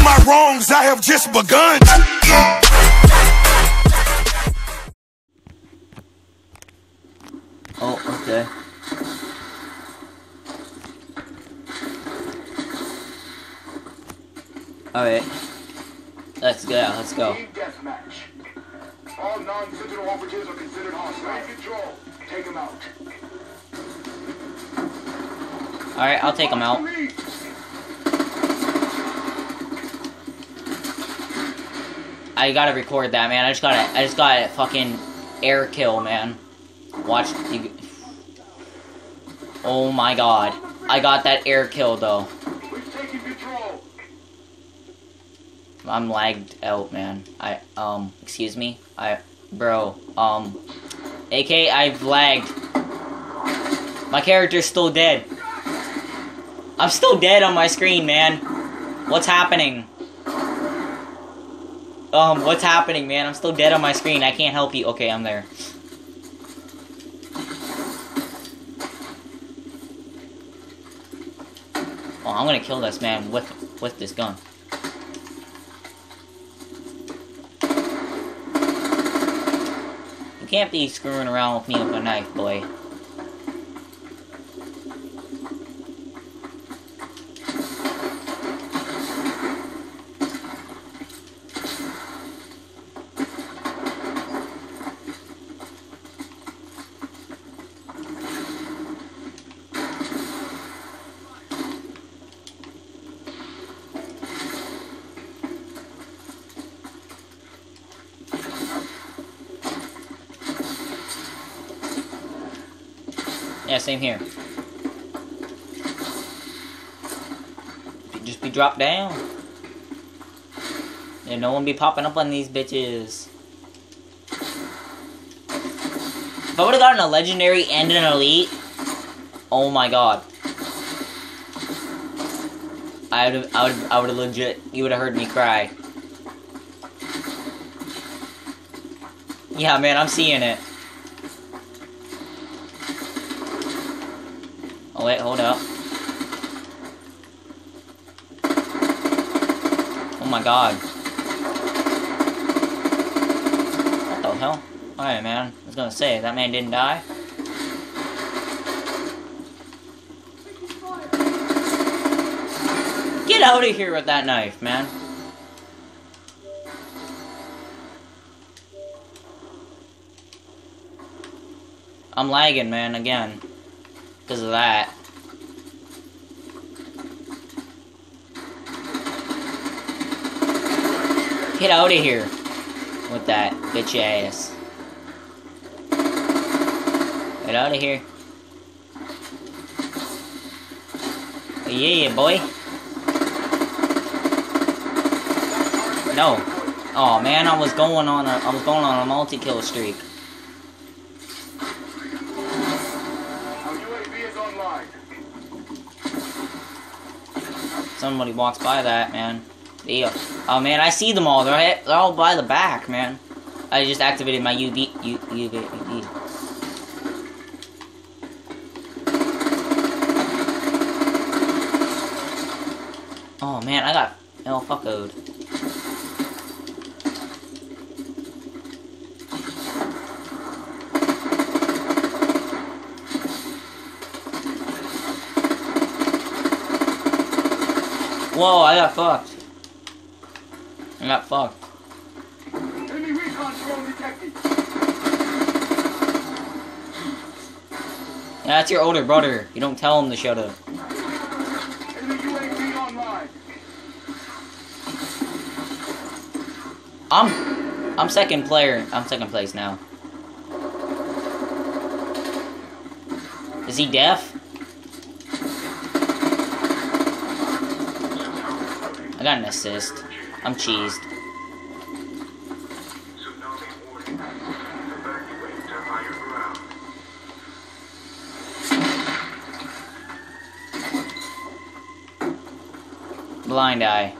from my wrongs, I have just begun. Oh, okay. Alright. Let's go, let's go. All non-sentinel operatives are considered hostile. Take control. Take them out. Alright, I'll take him out. I gotta record that, man. I just gotta, I just got a fucking air kill, man. Watch you. Oh my god. I got that air kill, though. I'm lagged out, man. I, um, excuse me? I, bro, um, AK, I've lagged. My character's still dead. I'm still dead on my screen, man. What's happening? Um, what's happening, man? I'm still dead on my screen. I can't help you. Okay, I'm there. Oh, I'm gonna kill this man with with this gun. You can't be screwing around with me with a knife, boy. Yeah, same here. Just be dropped down. And no one be popping up on these bitches. If I would've gotten a legendary and an elite, oh my god. I would I would I would have legit you would have heard me cry. Yeah, man, I'm seeing it. Oh wait, hold up. Oh my god. What the hell? Alright, man. I was gonna say, that man didn't die. Get out of here with that knife, man. I'm lagging, man, again. Because of that. Get out of here with that bitch ass. Get out of here. Yeah, boy. No. Oh man, I was going on a I was going on a multi-kill streak. Somebody walks by that, man. Yeah. Oh man, I see them all. They're, they're all by the back, man. I just activated my UV, UV, UV. Oh man, I got oh, El fuckoed. Whoa, I got fucked. I got fucked. Enemy recon drone detected. Yeah, that's your older brother. You don't tell him to shut up. Enemy UAV online. I'm I'm second player. I'm second place now. Is he deaf? I got an assist. I'm cheesed. Blind eye.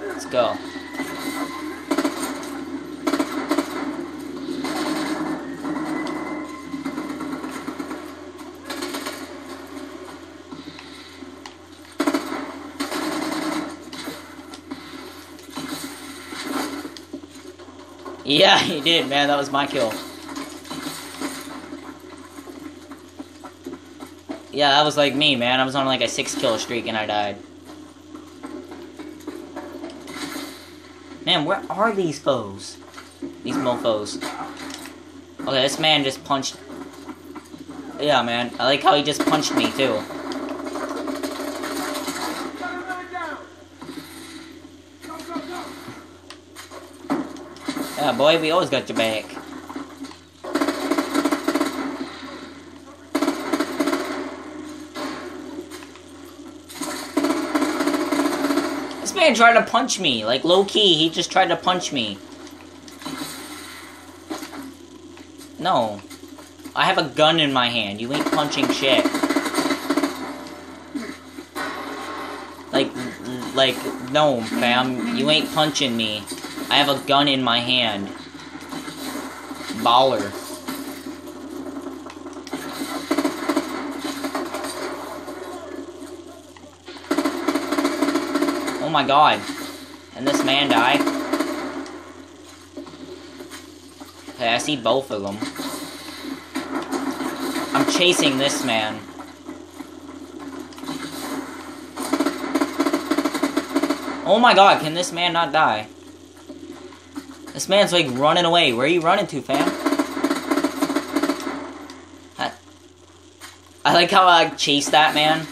Let's go. Yeah, he did, man. That was my kill. Yeah, that was like me, man. I was on like a six kill streak and I died. Man, where are these foes? These mofos. Okay, this man just punched. Yeah, man. I like how he just punched me, too. Yeah, boy, we always got your back. This man tried to punch me, like low key, he just tried to punch me. No. I have a gun in my hand, you ain't punching shit. Like, like, no, fam, you ain't punching me. I have a gun in my hand. Baller. Oh my god. And this man died? Okay, I see both of them. I'm chasing this man. Oh my god, can this man not die? This man's like running away. Where are you running to, fam? I, I like how I chase that man.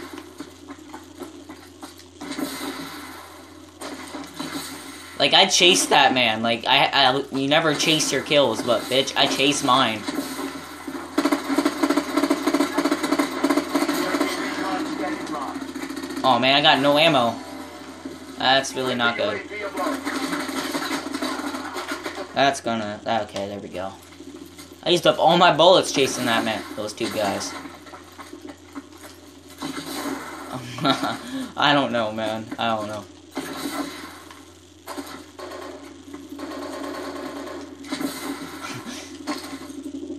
Like I chased that man. Like I, I, you never chase your kills, but bitch, I chase mine. Oh man, I got no ammo. That's really not good. That's gonna... Okay, there we go. I used up all my bullets chasing that man. Those two guys. I don't know, man. I don't know.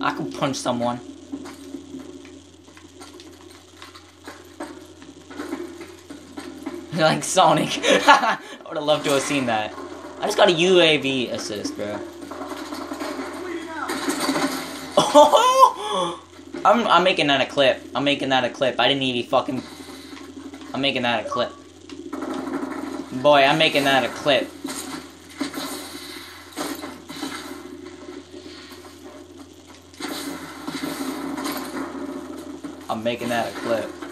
I could punch someone. like Sonic. I would have loved to have seen that. I just got a UAV assist, bro. Oh! I'm, I'm making that a clip. I'm making that a clip. I didn't even fucking... I'm making that a clip. Boy, I'm making that a clip. I'm making that a clip.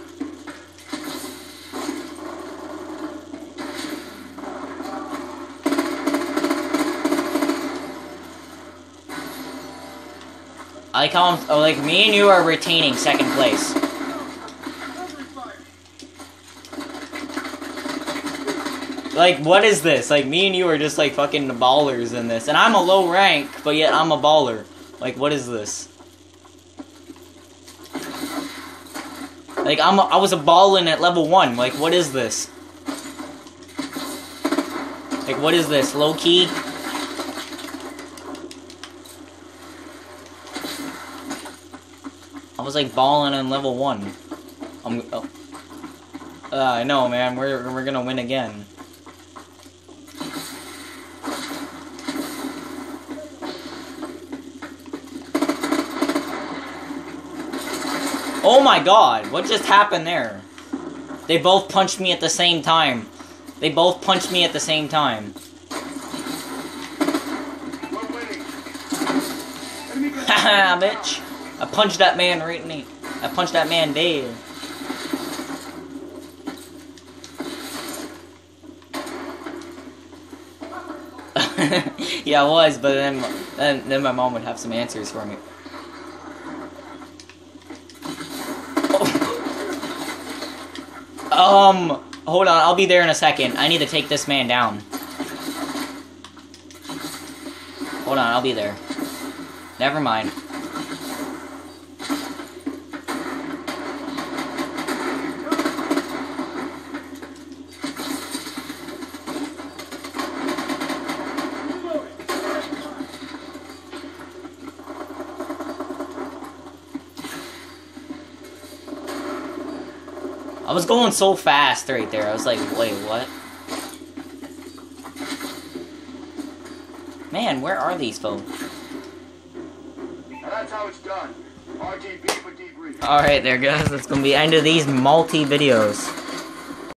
Like how I'm, oh, like me and you are retaining second place. Like, what is this? Like, me and you are just like fucking the ballers in this. And I'm a low rank, but yet I'm a baller. Like, what is this? Like, I'm a, I was a balling at level 1. Like, what is this? Like, what is this? Low key? I was like balling in level 1. I'm, oh. Uh, I know, man. We're, we're gonna win again. Oh my god, what just happened there? They both punched me at the same time. They both punched me at the same time. Haha, bitch. I punched that man right in the... I punched that man dead. yeah, I was, but then, then, then my mom would have some answers for me. Um, hold on, I'll be there in a second. I need to take this man down. Hold on, I'll be there. Never mind. I was going so fast right there. I was like, wait, what? Man, where are these folks? And that's how it's done. RTB for debrief. Alright there guys, that's gonna be the end of these multi videos.